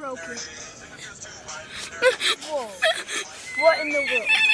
broken. Whoa. What in the world?